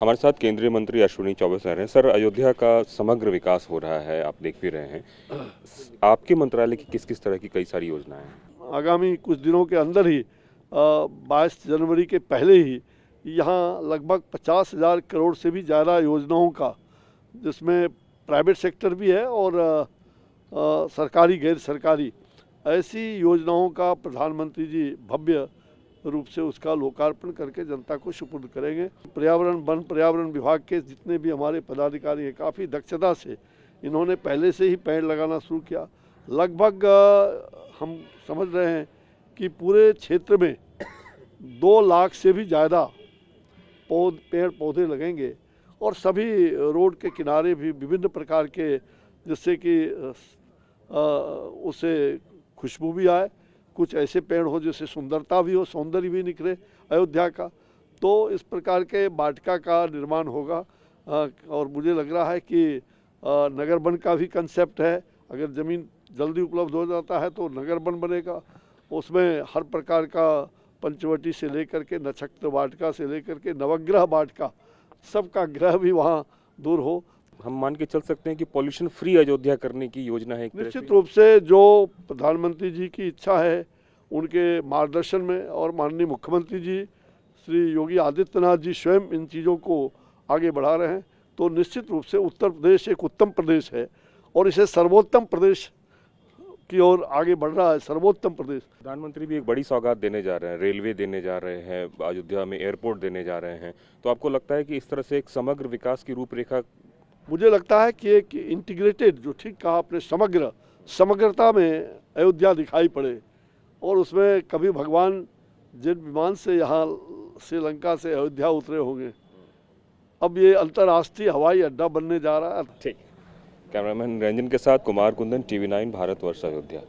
हमारे साथ केंद्रीय मंत्री अश्विनी चौबे सर हैं। सर अयोध्या का समग्र विकास हो रहा है आप देख भी रहे हैं। आपके मंत्रालय की किस किस तरह की कई सारी योजनाएँ हैं? आगामी कुछ दिनों के अंदर ही बाईस जनवरी के पहले ही यहाँ लगभग पचास हज़ार करोड़ से भी ज़्यादा योजनाओं का जिसमें प्राइवेट सेक्टर भी है और आ, आ, सरकारी गैर सरकारी ऐसी योजनाओं का प्रधानमंत्री जी भव्य रूप से उसका लोकार्पण करके जनता को सुपुर्द करेंगे। पर्यावरण, वन पर्यावरण विभाग के जितने भी हमारे पदाधिकारी हैं, काफ़ी दक्षता से इन्होंने पहले से ही पेड़ लगाना शुरू किया। लगभग हम समझ रहे हैं कि पूरे क्षेत्र में दो लाख से भी ज़्यादा पौध, पेड़ पौधे लगेंगे और सभी रोड के किनारे भी विभिन्न प्रकार के, जिससे कि उसे खुशबू भी आए। कुछ ऐसे पेड़ हो जिससे सुंदरता भी हो, सौंदर्य भी निकले अयोध्या का। तो इस प्रकार के बाटका का निर्माण होगा। और मुझे लग रहा है कि नगर वन का भी कंसेप्ट है। अगर ज़मीन जल्दी उपलब्ध हो जाता है तो नगर वन बनेगा। उसमें हर प्रकार का पंचवटी से लेकर के नक्षत्र वाटिका से लेकर के नवग्रह वाटिका सबका ग्रह भी वहाँ दूर हो। हम मान के चल सकते हैं कि पॉल्यूशन फ्री अयोध्या करने की योजना है निश्चित रूप से जो प्रधानमंत्री जी की इच्छा है उनके मार्गदर्शन में और माननीय मुख्यमंत्री जी श्री योगी आदित्यनाथ जी स्वयं इन चीज़ों को आगे बढ़ा रहे हैं तो निश्चित रूप से उत्तर प्रदेश एक उत्तम प्रदेश है और इसे सर्वोत्तम प्रदेश की ओर आगे बढ़ रहा है सर्वोत्तम प्रदेश। प्रधानमंत्री भी एक बड़ी सौगात देने जा रहे हैं रेलवे देने जा रहे हैं अयोध्या में एयरपोर्ट देने जा रहे हैं। तो आपको लगता है कि इस तरह से एक समग्र विकास की रूपरेखा मुझे लगता है कि एक इंटीग्रेटेड जो ठीक कहा आपने, समग्र, समग्रता में अयोध्या दिखाई पड़े और उसमें कभी भगवान जिन विमान से यहाँ श्रीलंका से अयोध्या उतरे होंगे। अब ये अंतर्राष्ट्रीय हवाई अड्डा बनने जा रहा है। ठीक। कैमरामैन रंजन के साथ कुमार कुंदन, टीवी नाइन, भारतवर्ष, अयोध्या।